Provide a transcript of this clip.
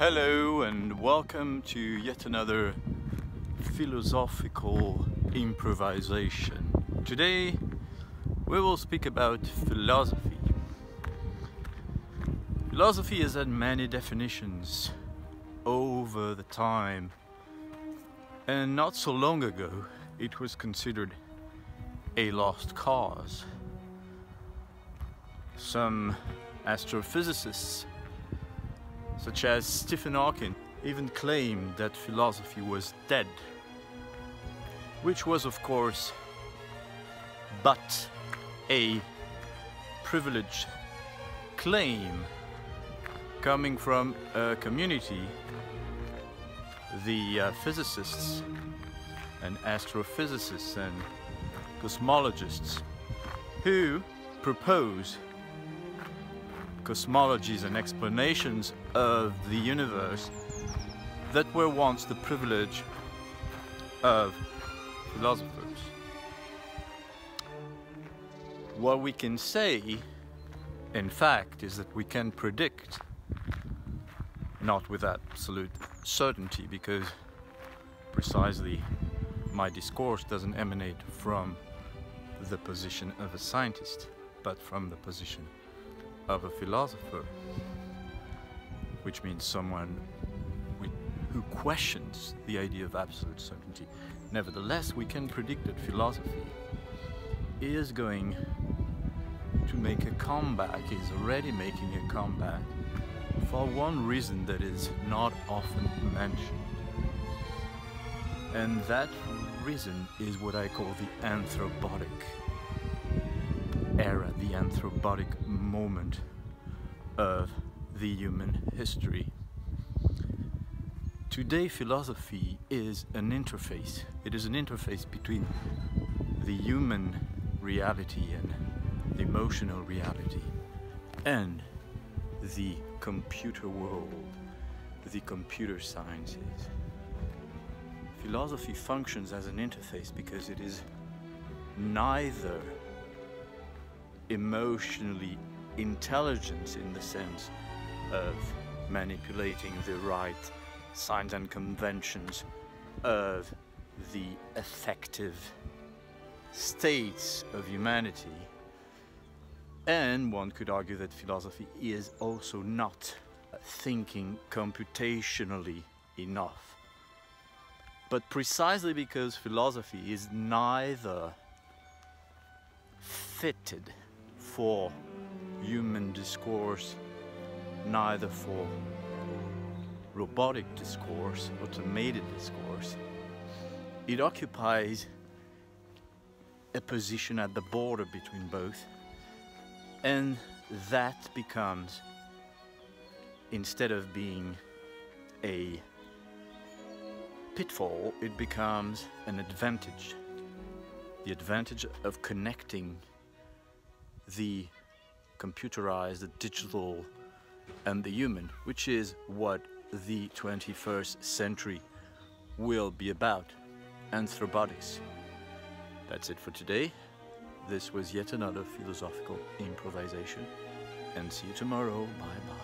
Hello and welcome to yet another philosophical improvisation. Today we will speak about philosophy. Philosophy has had many definitions over the time and not so long ago it was considered a lost cause. Some astrophysicists such as Stephen Hawking, even claimed that philosophy was dead, which was, of course, but a privileged claim coming from a community, the uh, physicists and astrophysicists and cosmologists, who propose cosmologies and explanations of the universe that were once the privilege of philosophers. What we can say, in fact, is that we can predict, not with absolute certainty, because precisely my discourse doesn't emanate from the position of a scientist, but from the position of a philosopher, which means someone who questions the idea of absolute certainty. Nevertheless, we can predict that philosophy is going to make a comeback, is already making a comeback, for one reason that is not often mentioned. And that reason is what I call the anthrobotic era, the anthrobotic moment of the human history. Today, philosophy is an interface. It is an interface between the human reality and the emotional reality and the computer world, the computer sciences. Philosophy functions as an interface because it is neither emotionally intelligent in the sense of manipulating the right signs and conventions of the effective states of humanity. And one could argue that philosophy is also not thinking computationally enough. But precisely because philosophy is neither fitted for human discourse, neither for robotic discourse, automated discourse. It occupies a position at the border between both, and that becomes, instead of being a pitfall, it becomes an advantage. The advantage of connecting the computerized, the digital, and the human, which is what the 21st century will be about anthrobotics. That's it for today. This was yet another philosophical improvisation. And see you tomorrow. Bye bye.